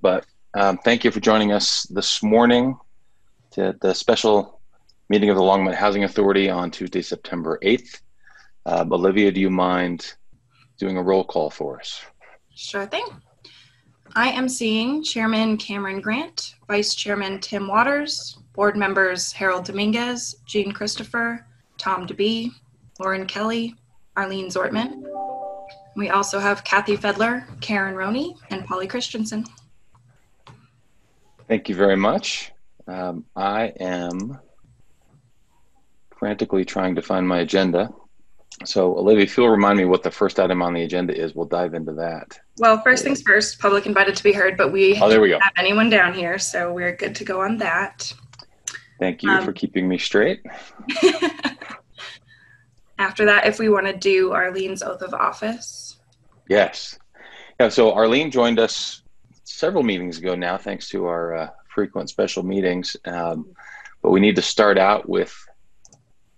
But um, thank you for joining us this morning to the special meeting of the Longmont Housing Authority on Tuesday, September 8th. Uh, Olivia, do you mind doing a roll call for us? Sure thing. I am seeing Chairman Cameron Grant, Vice Chairman Tim Waters, Board members Harold Dominguez, Jean Christopher, Tom DeBee, Lauren Kelly, Arlene Zortman. We also have Kathy Fedler, Karen Roney, and Polly Christensen. Thank you very much. Um, I am frantically trying to find my agenda. So, Olivia, if you'll remind me what the first item on the agenda is, we'll dive into that. Well, first things first, public invited to be heard, but we Oh, there we go. have anyone down here, so we're good to go on that. Thank you Um, for keeping me straight. After that, if we want to do Arlene's oath of office. Yes. Yeah, so Arlene joined us several meetings ago now, thanks to our uh, frequent special meetings. Um, but we need to start out with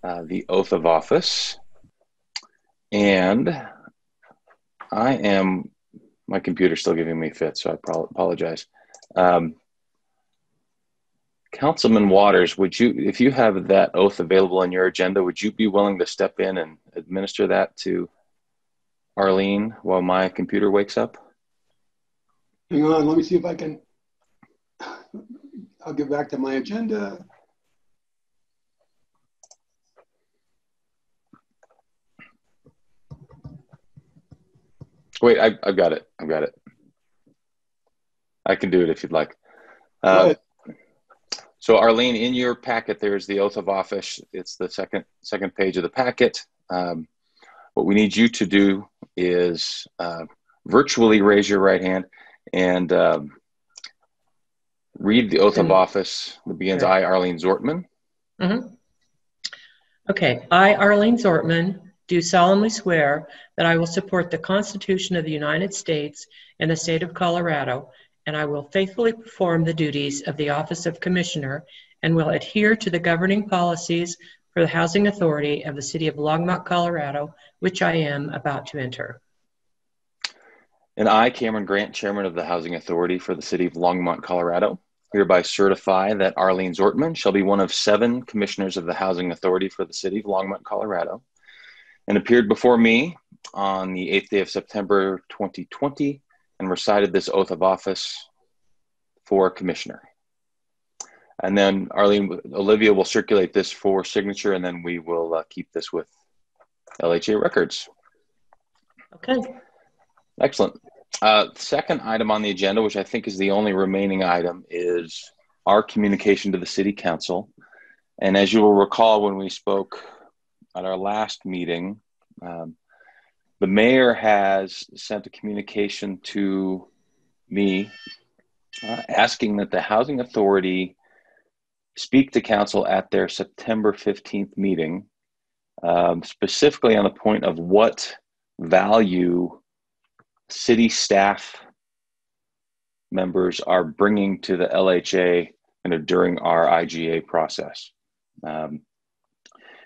uh, the oath of office. And I am, my computer's still giving me fits, so I pro- apologize. Um, Councilman Waters, would you, if you have that oath available on your agenda, would you be willing to step in and administer that to Arlene while my computer wakes up? Hang on, let me see if I can. I'll get back to my agenda. Wait, I, I've got it. I've got it. I can do it if you'd like. Uh. So, Arlene, in your packet, there's the oath of office. It's the second second page of the packet. Um, what we need you to do is uh, virtually raise your right hand and um, read the oath of office that begins. I, Arlene Zortman. Mhm. Okay, I, Arlene Zortman, do solemnly swear that I will support the Constitution of the United States and the state of Colorado, and I will faithfully perform the duties of the office of Commissioner and will adhere to the governing policies for the Housing Authority of the city of Longmont, Colorado, which I am about to enter. And I, Cameron Grant, Chairman of the Housing Authority for the City of Longmont, Colorado, hereby certify that Arlene Zortman shall be one of seven commissioners of the Housing Authority for the City of Longmont, Colorado, and appeared before me on the 8th day of September 2020 and recited this oath of office for Commissioner. And then Arlene, Olivia will circulate this for signature, and then we will uh, keep this with LHA records. Okay, Excellent. Uh, second item on the agenda, which I think is the only remaining item, is our communication to the city council. And as you will recall, when we spoke at our last meeting, um, the mayor has sent a communication to me uh, asking that the housing authority speak to council at their September 15th meeting, um, specifically on the point of what value city staff members are bringing to the LHA during our IGA process. Um,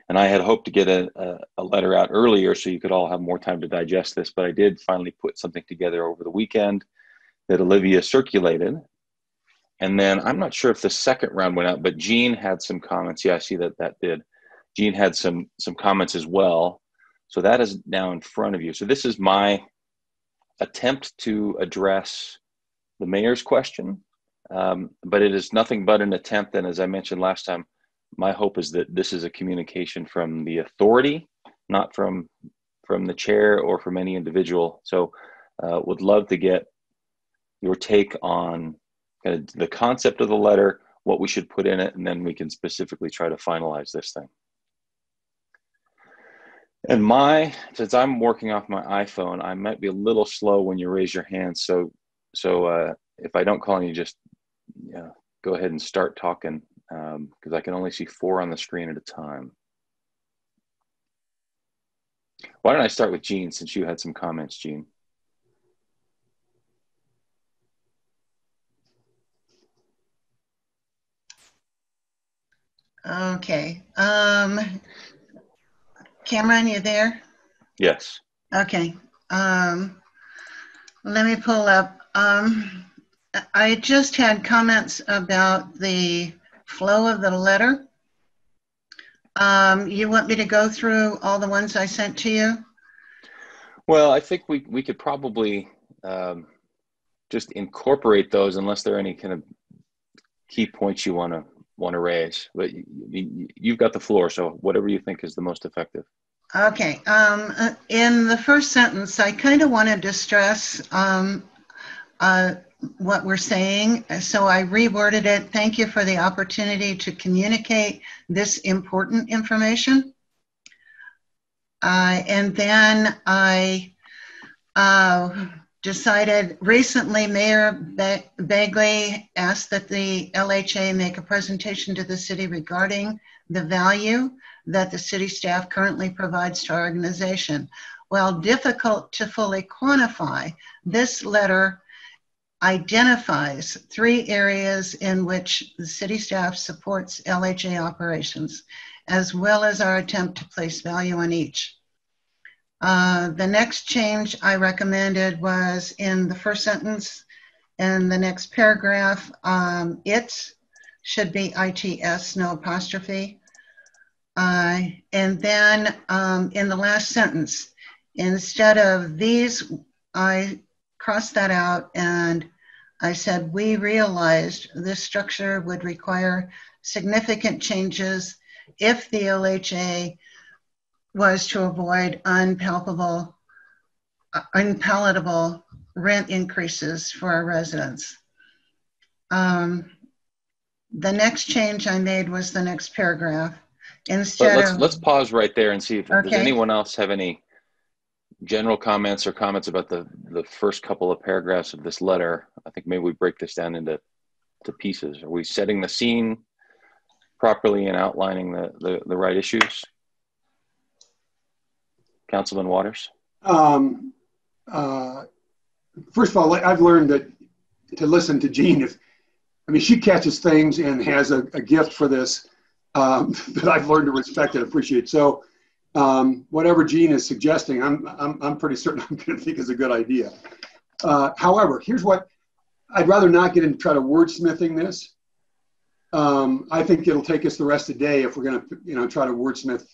and I had hoped to get a, a, a letter out earlier so you could all have more time to digest this, but I did finally put something together over the weekend that Olivia circulated. And then I'm not sure if the second round went out, but Jean had some comments. Yeah, I see that that did. Jean had some some comments as well. So that is now in front of you. So this is my attempt to address the mayor's question, um, but it is nothing but an attempt. And as I mentioned last time, my hope is that this is a communication from the authority, not from from the chair or from any individual. So, uh, would love to get your take on kind of the concept of the letter, what we should put in it, and then we can specifically try to finalize this thing. And my, since I'm working off my iPhone, I might be a little slow when you raise your hand. So, so uh, if I don't call you, just yeah, go ahead and start talking because I can only see four on the screen at a time. Why don't I start with Jean since you had some comments, Jean? Okay. Um, Cameron, you there? Yes. Okay. Um, let me pull up. Um, I just had comments about the flow of the letter. Um, you want me to go through all the ones I sent to you? Well, I think we, we could probably um, just incorporate those unless there are any kind of key points you want to want to raise. But you, you, you've got the floor, so whatever you think is the most effective. Okay. Um, uh, in the first sentence, I kind of wanted to stress um, uh, what we're saying. So I reworded it. Thank you for the opportunity to communicate this important information. Uh, and then I uh, decided recently Mayor Bagley asked that the LHA make a presentation to the city regarding the value that the city staff currently provides to our organization. While difficult to fully quantify, this letter identifies three areas in which the city staff supports LHA operations, as well as our attempt to place value on each. Uh, the next change I recommended was in the first sentence and the next paragraph, um, it should be ITS, no apostrophe. Uh, and then um, in the last sentence, instead of these, I crossed that out and I said, we realized this structure would require significant changes if the LHA was to avoid unpalatable, uh, unpalatable rent increases for our residents. Um, the next change I made was the next paragraph. Instead let's, of, let's pause right there and see if Okay. does anyone else have any general comments or comments about the the first couple of paragraphs of this letter. I think maybe we break this down into to pieces. Are we setting the scene properly and outlining the the, the right issues? Councilman Waters. Um, uh, first of all, I've learned that to listen to Jean. If I mean, she catches things and has a, a gift for this um, that I've learned to respect and appreciate. So, um, whatever Jean is suggesting, I'm, I'm, I'm pretty certain I'm going to think is a good idea. Uh, however, here's what I'd rather not get into try to wordsmithing this. Um, I think it'll take us the rest of the day if we're going to, you know, try to wordsmith.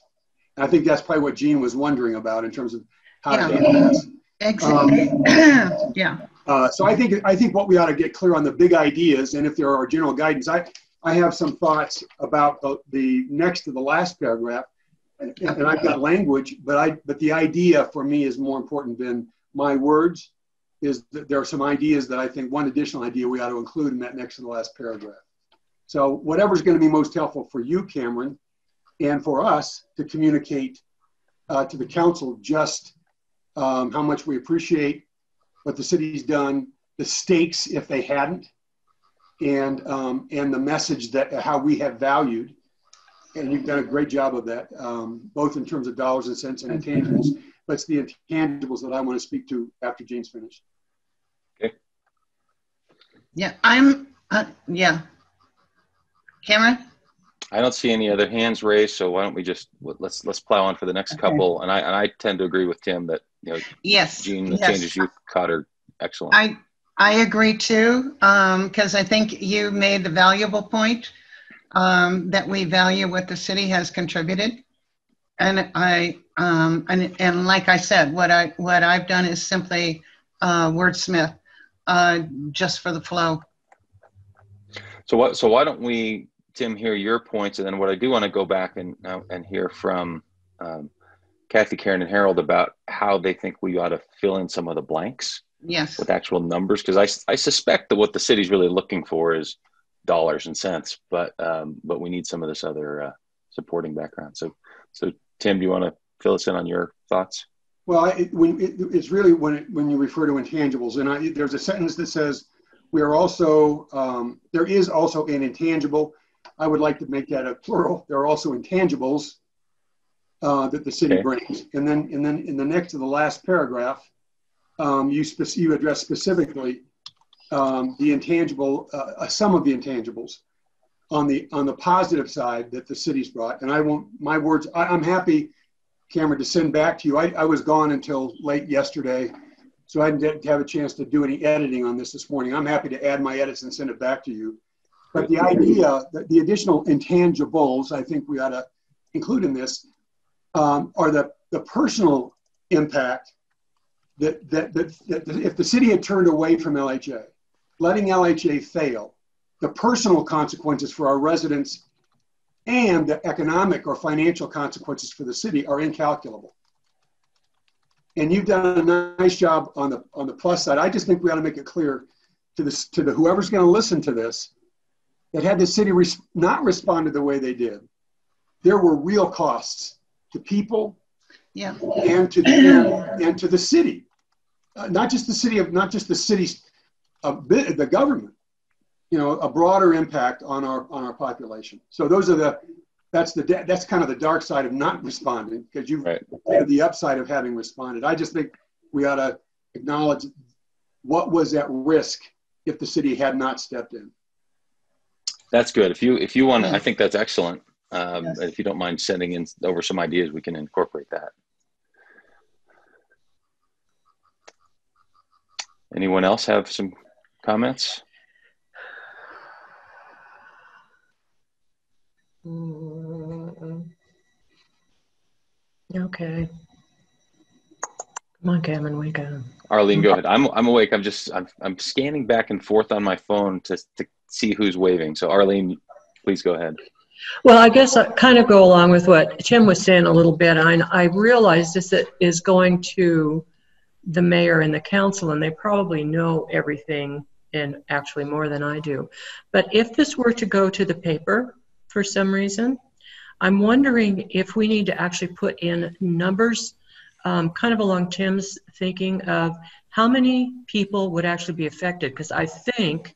And I think that's probably what Jean was wondering about in terms of how to Yeah. handle this. exactly. yeah. Uh, so I think I think what we ought to get clear on the big ideas, and if there are general guidance, I I have some thoughts about the, the next to the last paragraph, and, and I've got language, but I but the idea for me is more important than my words. Is that there are some ideas that I think one additional idea we ought to include in that next to the last paragraph. So whatever's going to be most helpful for you, Cameron, and for us to communicate uh, to the council just um, how much we appreciate what the city's done, the stakes if they hadn't, and um, and the message that how we have valued, and you've done a great job of that, um, both in terms of dollars and cents and intangibles. But it's the intangibles that I want to speak to after Jane's finished. Okay. Yeah. I'm, uh, yeah. Cameron? I don't see any other hands raised, so why don't we just let's let's plow on for the next Okay. couple. And I and I tend to agree with Tim that you know Yes. Jean, the yes. changes you caught are excellent. I, I agree too, because I think you made the valuable point um, that we value what the city has contributed. And I, um, and, and like I said, what I, what I've done is simply uh, wordsmith uh, just for the flow. So what? So why don't we, Tim, hear your points, and then what I do want to go back and uh, and hear from um, Kathy, Karen, and Harold about how they think we ought to fill in some of the blanks Yes. with actual numbers, because I I suspect that what the city's really looking for is dollars and cents, but um, but we need some of this other uh, supporting background. So so Tim, do you want to fill us in on your thoughts? Well, it, when it, it's really when it, when you refer to intangibles, and I, there's a sentence that says we are also um, there is also an intangible. I would like to make that a plural. There are also intangibles uh, that the city Okay. brings, and then and then in the next to the last paragraph, um, you spec- you address specifically um, the intangible, uh, uh, some of the intangibles on the on the positive side that the city's brought. And I won't my words. I, I'm happy Cameron, to send back to you. I, I was gone until late yesterday, So I didn't have a chance to do any editing on this this morning. I'm happy to add my edits and send it back to you. But the idea, the, the additional intangibles, I think we ought to include in this, um, are the, the personal impact that, that, that, that if the city had turned away from LHA, letting LHA fail, the personal consequences for our residents and the economic or financial consequences for the city are incalculable. And you've done a nice job on the on the plus side. I just think we ought to make it clear to this to the whoever's going to listen to this that had the city res- not responded the way they did, there were real costs to people Yeah. and to the, and, and to the city, uh, not just the city of not just the city's uh, the government. You know, a broader impact on our on our population. So those are the that's the that's kind of the dark side of not responding because you Right. have the upside of having responded. I just think we ought to acknowledge what was at risk if the city had not stepped in. That's good. If you if you want, to, I think that's excellent. Um, Yes. If you don't mind sending in over some ideas, we can incorporate that. Anyone else have some comments? Mm, Okay. Come on, Cameron, wake up. Arlene, go ahead. I'm I'm awake. I'm just I'm I'm scanning back and forth on my phone to to see who's waving. So Arlene, please go ahead. Well, I guess I kind of go along with what Tim was saying a little bit. I, I realize this is going to the mayor and the council, and they probably know everything and actually more than I do. But if this were to go to the paper for some reason, I'm wondering if we need to actually put in numbers, um, kind of along Tim's thinking of how many people would actually be affected. Because I think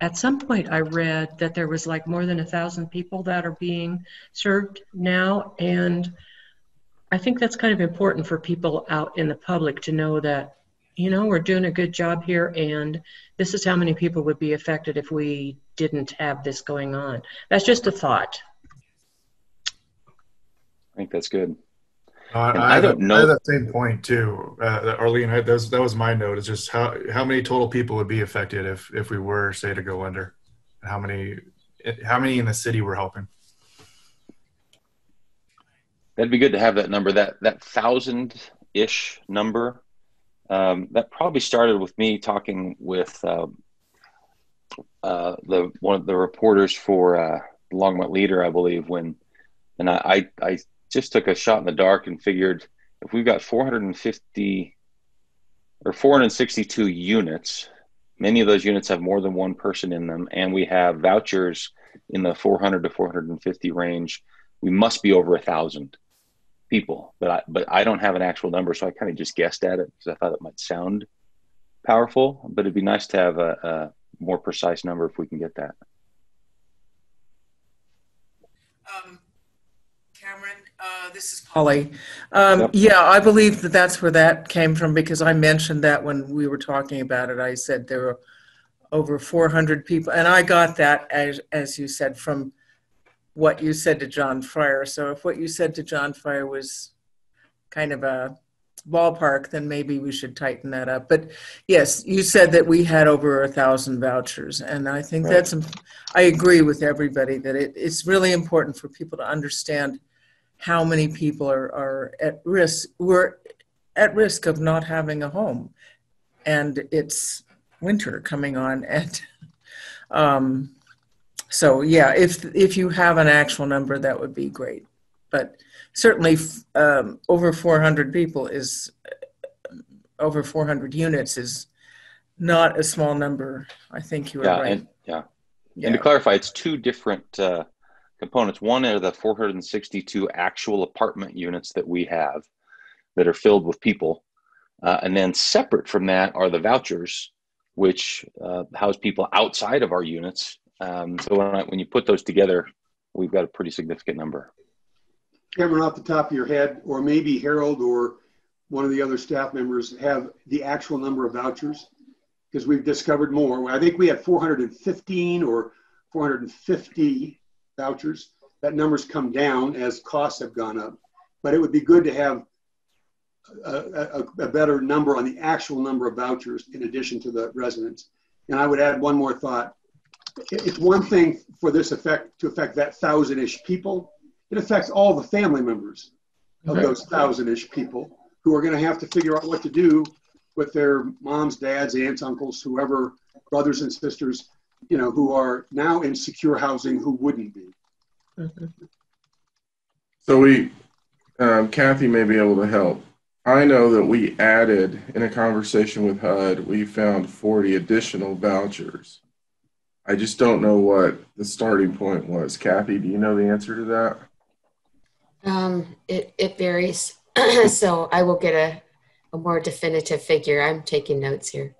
at some point I read that there was like more than a thousand people that are being served now. And I think that's kind of important for people out in the public to know that, you know, we're doing a good job here and this is how many people would be affected if we didn't have this going on. That's just a thought. I think that's good. Uh, I, I don't that- know- I have that same point too, uh, Arlene. I, that, was, that was my note. Is just how how many total people would be affected if if we were say to go under, and how many how many in the city we're helping. That'd be good to have that number. That that thousand ish number. Um, that probably started with me talking with um, uh, the one of the reporters for uh, Longmont Leader, I believe, when and I, I I just took a shot in the dark and figured if we've got 450 or 462 units, many of those units have more than one person in them, and we have vouchers in the 400 to 450 range. We must be over a thousand people, but I, but I don't have an actual number, so I kind of just guessed at it because I thought it might sound powerful. But it'd be nice to have a, a more precise number if we can get that. Um, Cameron, uh, this is Polly. Um, Yep. yeah, I believe that that's where that came from because I mentioned that when we were talking about it. I said there were over 400 people, and I got that as as you said from what you said to John Fryar. So if what you said to John Fryar was kind of a ballpark, then maybe we should tighten that up. But yes, you said that we had over a thousand vouchers, and I think Right. that's. I agree with everybody that it, it's really important for people to understand how many people are, are at risk. We're at risk of not having a home, and it's winter coming on, and um, so yeah, if if you have an actual number, that would be great. But certainly, um, over 400 people is over 400 units is not a small number. I think you are yeah, right. and yeah. Yeah. And to clarify, it's two different uh, components. One are the 462 actual apartment units that we have that are filled with people, uh, and then separate from that are the vouchers, which uh, house people outside of our units. Um, so when, I, when you put those together, we've got a pretty significant number. Cameron, off the top of your head, or maybe Harold or one of the other staff members have the actual number of vouchers? Because we've discovered more. I think we had 415 or 450 vouchers. That number's come down as costs have gone up. But it would be good to have a, a, a better number on the actual number of vouchers in addition to the residents. And I would add one more thought. It's one thing for this effect to affect that thousand-ish people. It affects all the family members of Right. those thousand-ish people who are going to have to figure out what to do with their moms, dads, aunts, uncles, whoever, brothers and sisters, you know, who are now in secure housing who wouldn't be. Mhm. So we, um, Kathy may be able to help. I know that we added in a conversation with HUD, we found 40 additional vouchers. I just don't know what the starting point was. Kathy, do you know the answer to that? Um, it, it varies. so I will get a, a more definitive figure. I'm taking notes here.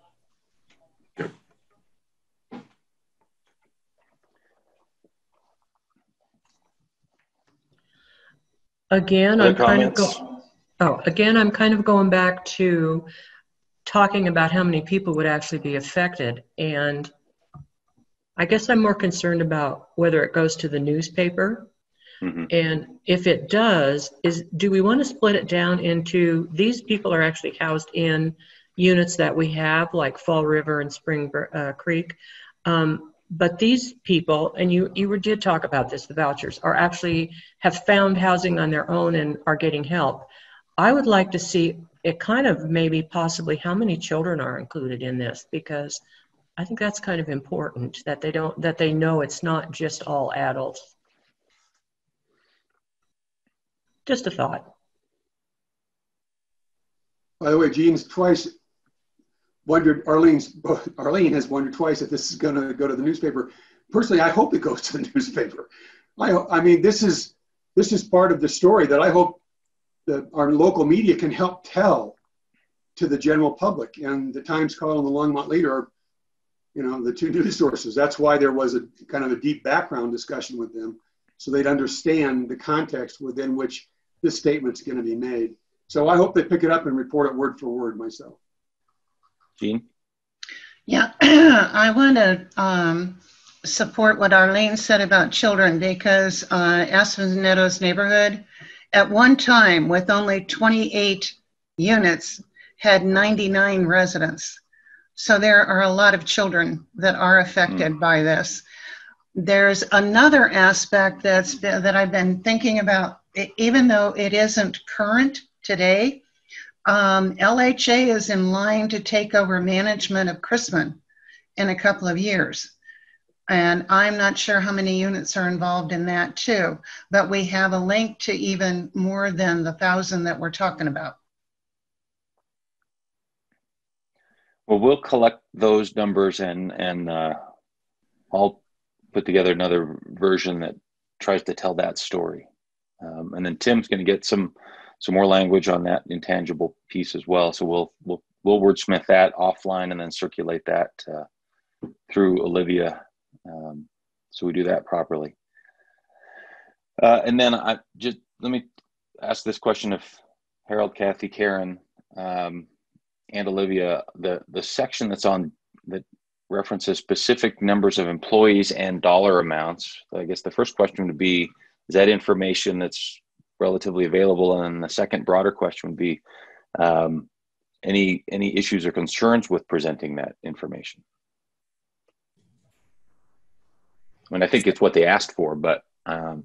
Again, Other I'm kind of comments? go, oh, again, I'm kind of going back to talking about how many people would actually be affected. And I guess I'm more concerned about whether it goes to the newspaper. Mhm. And if it does, is, do we want to split it down into, these people are actually housed in units that we have, like Fall River and Spring uh, Creek. Um, but these people, and you, you did talk about this, the vouchers, are actually have found housing on their own and are getting help. I would like to see it kind of maybe possibly how many children are included in this because I think that's kind of important that they don't that they know it's not just all adults. Just a thought. By the way, Jean's twice wondered, Arlene's, Arlene has wondered twice if this is going to go to the newspaper. Personally, I hope it goes to the newspaper. I, I mean, this is, this is part of the story that I hope that our local media can help tell to the general public. And the Times Call and the Longmont Leader are, you know, the two news sources. That's why there was a kind of a deep background discussion with them so they'd understand the context within which this statement's going to be made. So I hope they pick it up and report it word for word myself. Jean? Yeah, I want to um, support what Arlene said about children because uh, Aspen Meadows neighborhood, at one time with only 28 units, had 99 residents. So there are a lot of children that are affected by this. There's another aspect that's been, that I've been thinking about, even though it isn't current today. Um, LHA is in line to take over management of Chrisman in a couple of years. And I'm not sure how many units are involved in that too, but we have a link to even more than the thousand that we're talking about. Well, we'll collect those numbers and and uh, I'll put together another version that tries to tell that story. Um, and then Tim's going to get some some more language on that intangible piece as well. So we'll we'll we'll wordsmith that offline and then circulate that uh, through Olivia, um, so we do that properly. Uh, and then I just let me ask this question of Harold, Kathy, Karen. Um, and Olivia, the the section that's on that references specific numbers of employees and dollar amounts. I guess the first question would be: Is that information that's relatively available? And the second broader question would be: um, Any any issues or concerns with presenting that information? I mean, I think it's what they asked for, but um,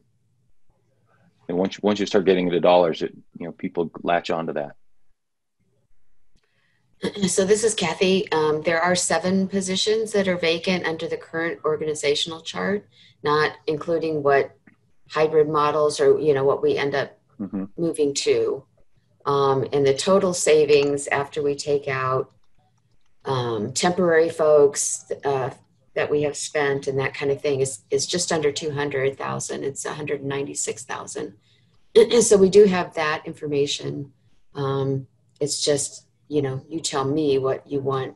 once you, once you start getting into dollars, it you know people latch onto that. So this is Kathy. Um, there are seven positions that are vacant under the current organizational chart, not including what hybrid models or you know what we end up hmm moving to. Um, and the total savings after we take out um, temporary folks uh, that we have spent and that kind of thing is is just under two hundred thousand. It's one hundred ninety six thousand. so we do have that information. Um, it's just you know you tell me what you want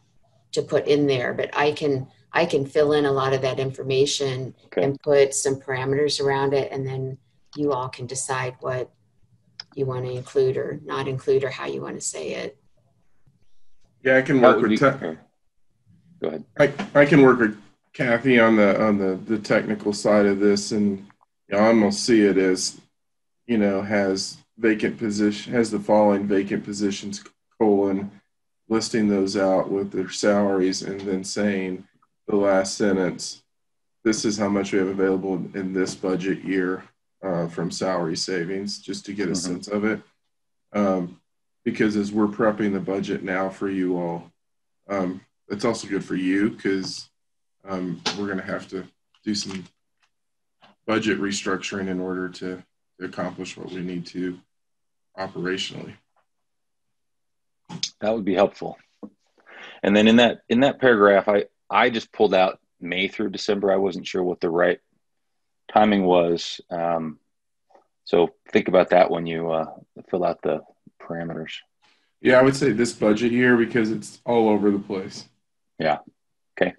to put in there, but I can I can fill in a lot of that information Okay. and put some parameters around it, and then you all can decide what you want to include or not include or how you want to say it. Yeah, I can work with be- te- Go ahead. I, I can work with Kathy on the on the, the technical side of this, and you know, I almost see it as, you know, has vacant position, has the following vacant positions, colon, listing those out with their salaries and then saying the last sentence, this is how much we have available in this budget year uh, from salary savings, just to get a mm-hmm. sense of it. Um, because as we're prepping the budget now for you all, um, it's also good for you because um, we're going to have to do some budget restructuring in order to, to accomplish what we need to operationally. That would be helpful. And then in that in that paragraph, I I just pulled out May through December. I wasn't sure what the right timing was. Um, so think about that when you uh, fill out the parameters. Yeah, I would say this budget year because it's all over the place. Yeah. Okay.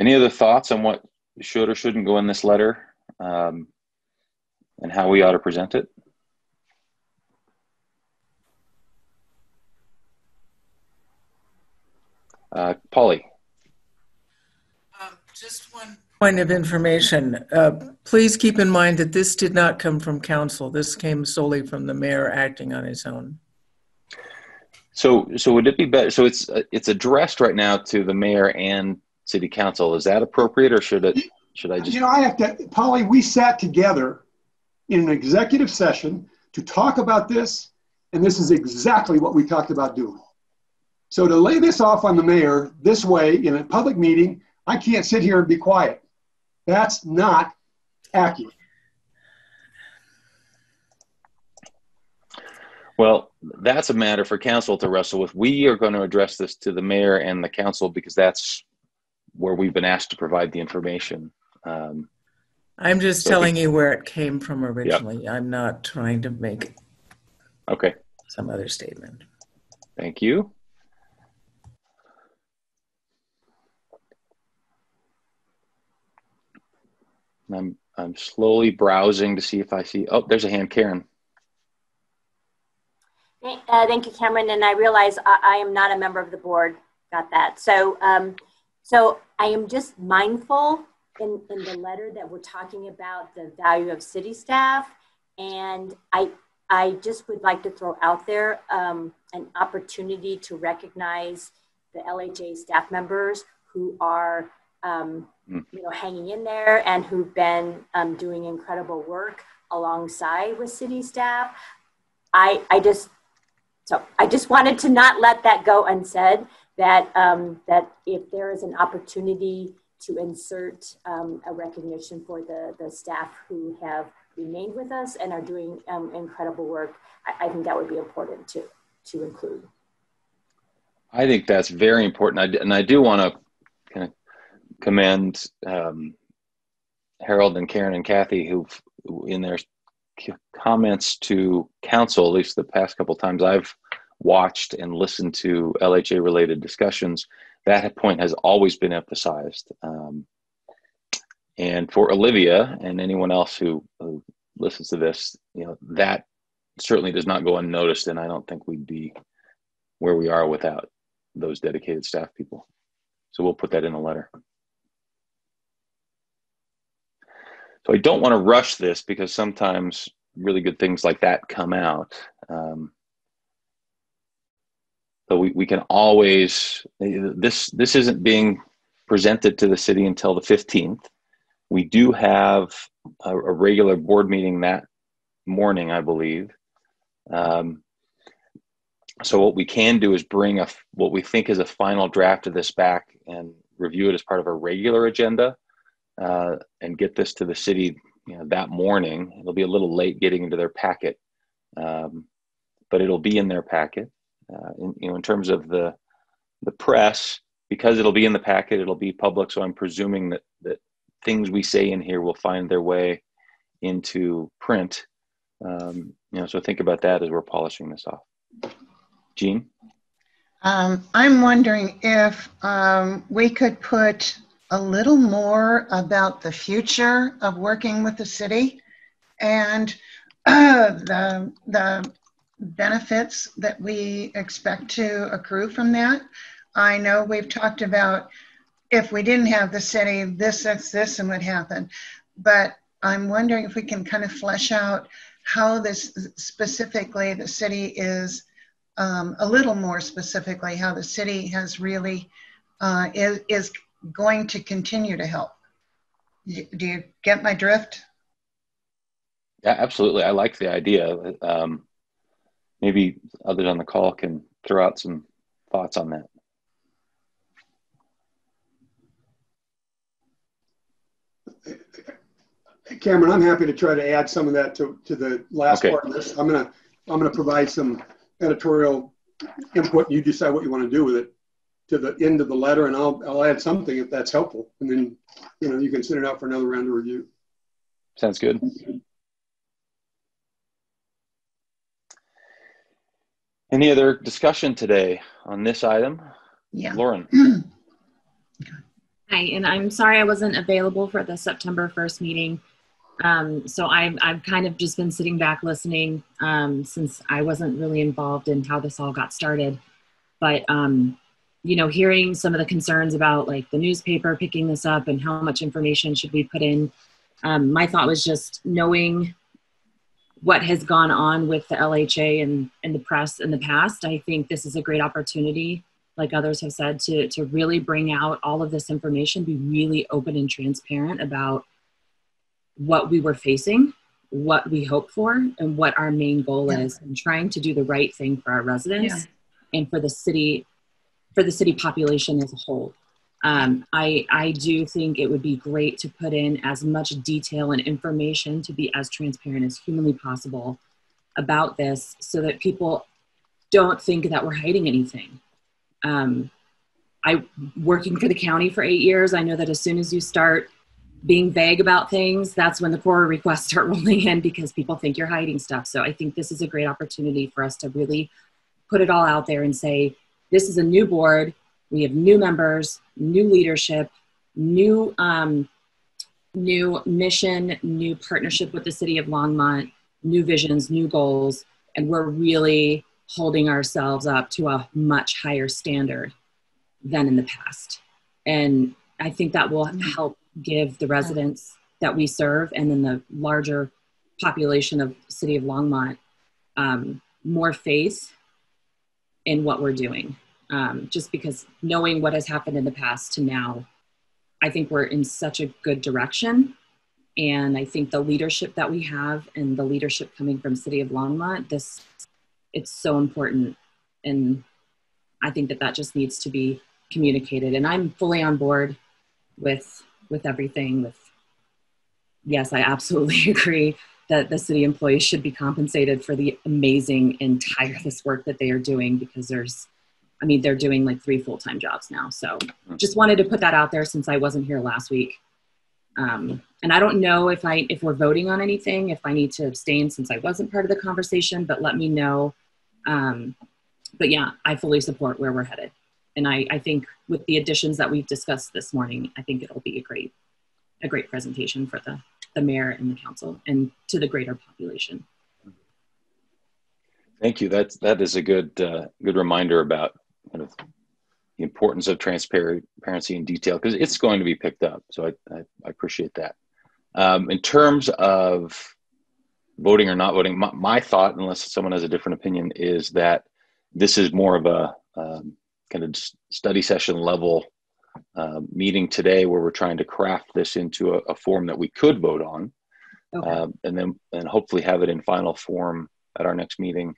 Any other thoughts on what should or shouldn't go in this letter um, and how we ought to present it? Uh, Polly. Um, just one point of information. Uh, please keep in mind that this did not come from council. This came solely from the mayor acting on his own. So, so would it be better? So it's it's addressed right now to the mayor and city council. Is that appropriate, or should it? Should I just? You know, I have to, Polly. We sat together in an executive session to talk about this, and this is exactly what we talked about doing. So to lay this off on the mayor this way in a public meeting, I can't sit here and be quiet. That's not accurate. Well, that's a matter for council to wrestle with. We are going to address this to the mayor and the council because that's where we've been asked to provide the information. Um, I'm just so telling you where it came from originally. Yep. I'm not trying to make okay some other statement. Thank you. I'm I'm slowly browsing to see if I see. Oh, there's a hand, Karen. Uh, thank you, Cameron. And I realize I, I, am not a member of the board. Got that. So, um, so I am just mindful in, in the letter that we're talking about the value of city staff, and I I just would like to throw out there um, an opportunity to recognize the LHA staff members who are um, mm. you know, hanging in there and who've been um, doing incredible work alongside with city staff. I, I just, so I just wanted to not let that go unsaid that, um, that if there is an opportunity to insert um, a recognition for the, the staff who have remained with us and are doing um, incredible work, I, I think that would be important to, to include. I think that's very important. I, and I do want to kind of commend um, Harold and Karen and Kathy, who've in their comments to council, at least the past couple times I've watched and listened to LHA related discussions, that point has always been emphasized. Um, and for Olivia and anyone else who, who listens to this, you know, that certainly does not go unnoticed. And I don't think we'd be where we are without those dedicated staff people. So we'll put that in a letter. So I don't want to rush this because sometimes really good things like that come out. Um, but we, we can always this this isn't being presented to the city until the 15th. We do have a, a regular board meeting that morning, I believe. Um, so what we can do is bring a what we think is a final draft of this back and review it as part of a regular agenda uh, and get this to the city you know, that morning. It'll be a little late getting into their packet, um, but it'll be in their packet. Uh, in, you know, in terms of the the press, because it'll be in the packet, it'll be public. So I'm presuming that that things we say in here will find their way into print. Um, you know, so think about that as we're polishing this off. Jean. Um, I'm wondering if um, we could put a little more about the future of working with the city and uh, the, the benefits that we expect to accrue from that. I know we've talked about if we didn't have the city, this, this, this, and would happen. But I'm wondering if we can kind of flesh out how this specifically the city is um, a little more specifically how the city has really uh, is, is going to continue to help. Do you get my drift? Yeah, absolutely. I like the idea. Um, maybe others on the call can throw out some thoughts on that. Cameron, I'm happy to try to add some of that to, to the last Okay. part of this. I'm gonna I'm gonna provide some editorial input. You decide what you want to do with it to the end of the letter, and I'll I'll add something if that's helpful, and then you know you can send it out for another round of review. Sounds good. Any other discussion today on this item? Yeah. Lauren? Hi, and I'm sorry I wasn't available for the September 1st meeting. Um, so I've, I've kind of just been sitting back listening um, since I wasn't really involved in how this all got started. But, um, you know, hearing some of the concerns about like the newspaper picking this up and how much information should we put in, um, my thought was just knowing what has gone on with the LHA and, and the press in the past. I think this is a great opportunity like others have said, to, to really bring out all of this information, be really open and transparent about what we were facing, what we hope for, and what our main goal Yeah. is, and trying to do the right thing for our residents and for the city, for the city population as a whole. Um, I, I do think it would be great to put in as much detail and information to be as transparent as humanly possible about this so that people don't think that we're hiding anything um, I working for the county for eight years. I know that as soon as you start being vague about things, that's when the CORA requests start rolling in because people think you're hiding stuff. So I think this is a great opportunity for us to really put it all out there and say, this is a new board. We have new members, new leadership, new um, new mission, new partnership with the city of Longmont, new visions, new goals, and we're really holding ourselves up to a much higher standard than in the past. And I think that will help give the residents that we serve and then the larger population of city of Longmont um, more faith in what we're doing. Um, just because knowing what has happened in the past to now, I think we're in such a good direction. And I think the leadership that we have and the leadership coming from City of Longmont, this it's so important. And I think that that just needs to be communicated. And I'm fully on board with with everything. With yes, I absolutely agree that the city employees should be compensated for the amazing and tireless work that they are doing because there's I mean, they're doing like three full time jobs now. So just wanted to put that out there since I wasn't here last week. Um, and I don't know if I if we're voting on anything, if I need to abstain since I wasn't part of the conversation, but let me know. Um, but yeah, I fully support where we're headed. And I, I think with the additions that we've discussed this morning, I think it'll be a great a great presentation for the, the mayor and the council and to the greater population. Thank you. That's that is a good uh, good reminder about kind of the importance of transparency and detail because it's going to be picked up. So I, I, I appreciate that. Um, in terms of voting or not voting, my, my, thought, unless someone has a different opinion, is that this is more of a um, kind of study session level uh, meeting today where we're trying to craft this into a, a form that we could vote on. Okay. Um, and then and hopefully have it in final form at our next meeting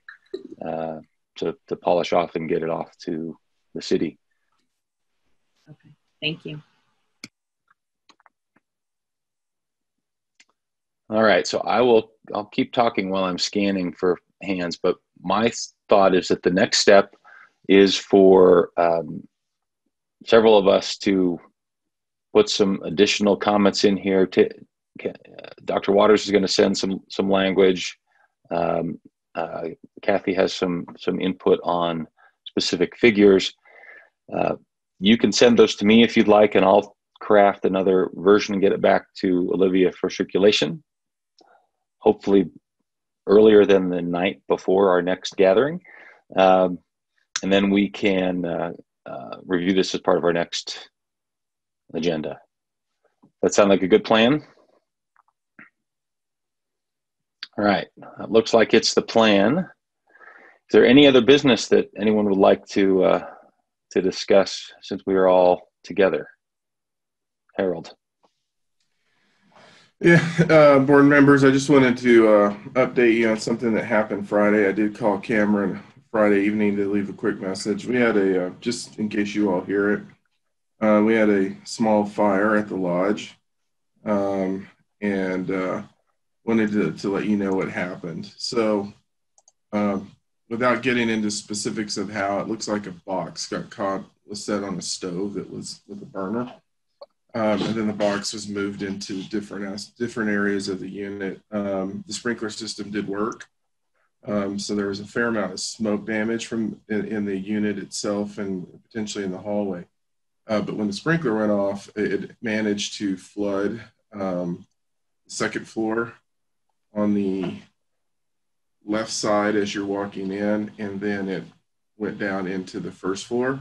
uh, to, to polish off and get it off to the city. Okay, thank you. All right, so I will I'll keep talking while I'm scanning for hands, but my thought is that the next step is for um, several of us to put some additional comments in here. To uh, Dr. Waters is going to send some some language. Um, uh, Kathy has some some input on specific figures. Uh, you can send those to me if you'd like, and I'll craft another version and get it back to Olivia for circulation. Hopefully, earlier than the night before our next gathering, um, and then we can uh, review this as part of our next agenda. That sound like a good plan? All right. Looks like it's the plan. Is there any other business that anyone would like to uh, to discuss since we are all together? Harold. Yeah, uh, board members, I just wanted to uh, update you on something that happened Friday. I did call Cameron Friday evening to leave a quick message. We had a, uh, just in case you all hear it, uh, we had a small fire at the lodge um, and uh, wanted to, to let you know what happened. So, um, without getting into specifics of how, it looks like a box got caught, was set on a stove that was with a burner. Um, and then the box was moved into different different areas of the unit. Um, the sprinkler system did work, um, so there was a fair amount of smoke damage from in, in the unit itself and potentially in the hallway. Uh, but when the sprinkler went off, it managed to flood um, the second floor on the left side as you're walking in, and then it went down into the first floor.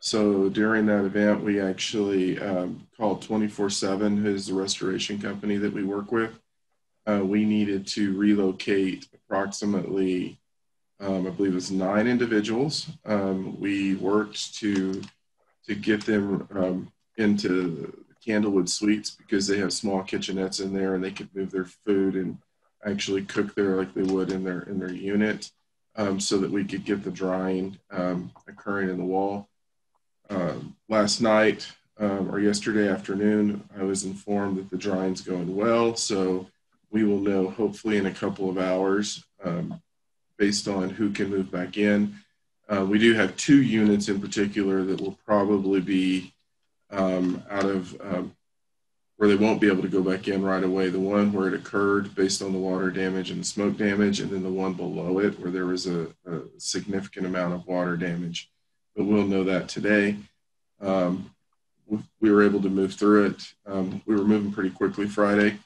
So during that event, we actually um, called 24 7, who's the restoration company that we work with. Uh, we needed to relocate approximately, um, I believe it was nine individuals. Um, we worked to to get them um, into Candlewood Suites because they have small kitchenettes in there and they could move their food and actually cook there like they would in their in their unit, um, so that we could get the drying um, occurring in the wall. Um, last night or yesterday afternoon, I was informed that the drying's going well. So we will know hopefully in a couple of hours um, based on who can move back in. Uh, we do have two units in particular that will probably be um, out of um, where they won't be able to go back in right away. The one where it occurred based on the water damage and the smoke damage, and then the one below it where there was a, a significant amount of water damage but we'll know that today. Um, we were able to move through it. Um, we were moving pretty quickly Friday.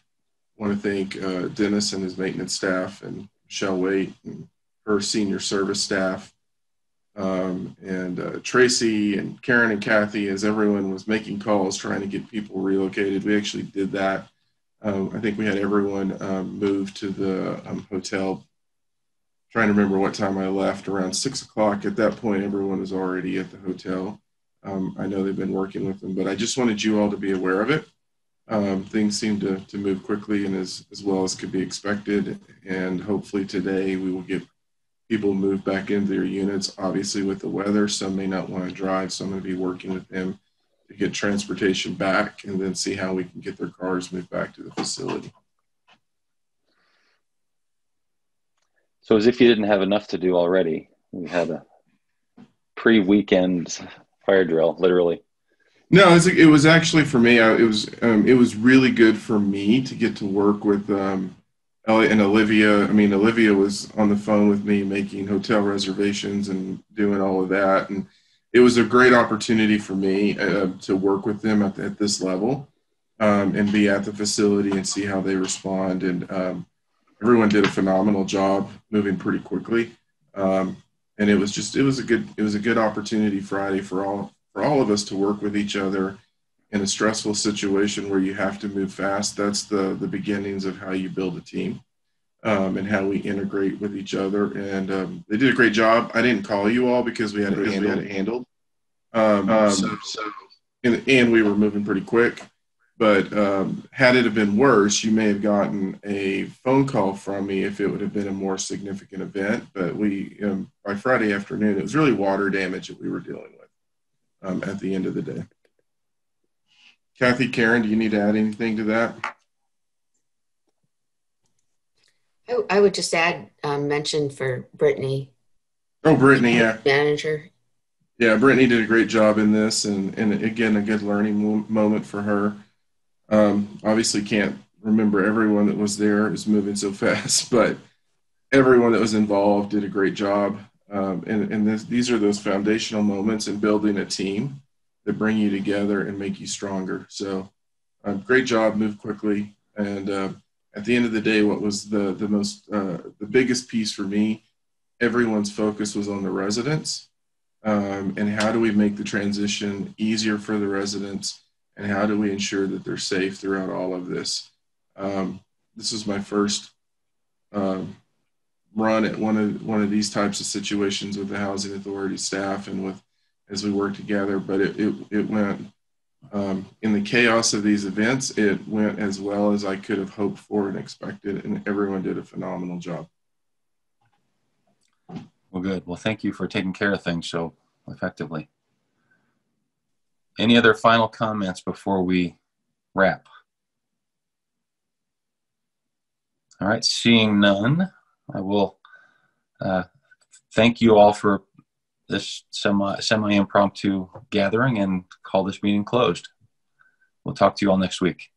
Want to thank uh, Dennis and his maintenance staff and Michelle Wait and her senior service staff um, and uh, Tracy and Karen and Kathy as everyone was making calls trying to get people relocated. We actually did that. Um, I think we had everyone um, move to the um, hotel trying to remember what time I left around six o'clock. At that point, everyone was already at the hotel. Um, I know they've been working with them, but I just wanted you all to be aware of it. Um, things seem to, to move quickly and as, as well as could be expected. And hopefully today we will get people moved back into their units. Obviously, with the weather, some may not want to drive, so I'm going to be working with them to get transportation back and then see how we can get their cars moved back to the facility. So, as if you didn't have enough to do already, we had a pre-weekend fire drill, literally. No, it was, it was actually for me. I, it was um, it was really good for me to get to work with um, Elliot and Olivia. I mean, Olivia was on the phone with me making hotel reservations and doing all of that, and it was a great opportunity for me uh, to work with them at, at this level um, and be at the facility and see how they respond. And um, everyone did a phenomenal job moving pretty quickly. Um, and it was just it was a good it was a good opportunity Friday for all for all of us to work with each other in a stressful situation where you have to move fast. That's the the beginnings of how you build a team um, and how we integrate with each other. And um, they did a great job. I didn't call you all because we had it handled. We had it handled. Um, um, so, so and, and we were moving pretty quick. But um, had it have been worse, you may have gotten a phone call from me if it would have been a more significant event. But we, um, by Friday afternoon, it was really water damage that we were dealing with um, at the end of the day. Kathy, Karen, do you need to add anything to that? I, would just add um, mention for Brittany. Oh, Brittany, yeah. Manager. Yeah, Brittany did a great job in this, and, and again, a good learning moment for her. Um, obviously, can't remember everyone that was there. It was moving so fast, but everyone that was involved did a great job. Um, and and this, these are those foundational moments in building a team that bring you together and make you stronger. So, um, great job, move quickly. And uh, at the end of the day, what was the the most uh, the biggest piece for me? Everyone's focus was on the residents, um, and how do we make the transition easier for the residents and how do we ensure that they're safe throughout all of this? Um, this is my first um, run at one of one of these types of situations with the housing authority staff and with as we work together. But it it, it went um, in the chaos of these events. It went as well as I could have hoped for and expected, and everyone did a phenomenal job. Well, good. Well, thank you for taking care of things so effectively. Any other final comments before we wrap? All right, seeing none, I will uh, thank you all for this semi semi impromptu gathering and call this meeting closed. We'll talk to you all next week.